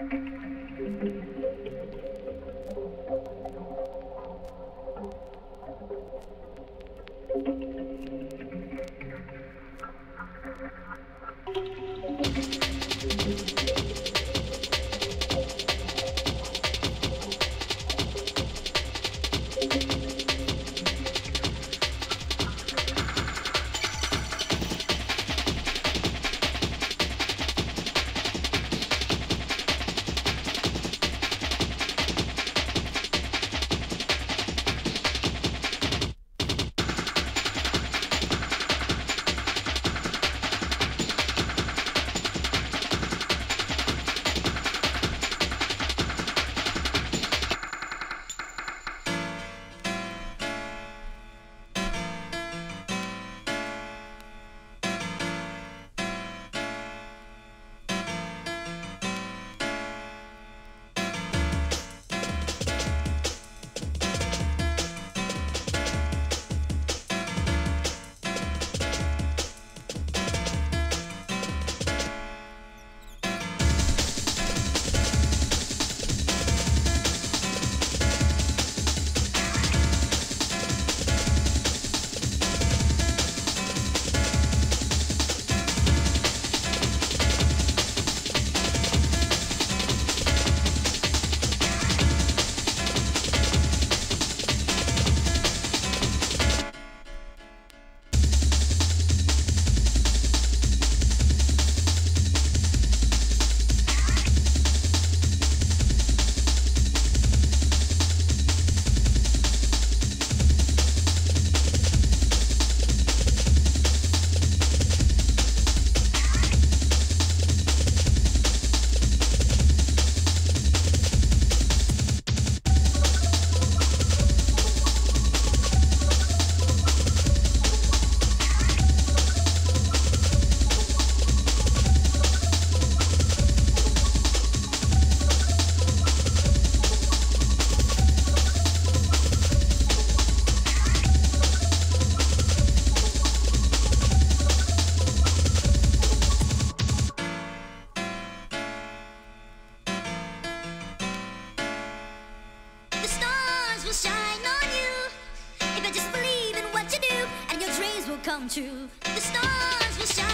Thank you. Come true. The stars will shine.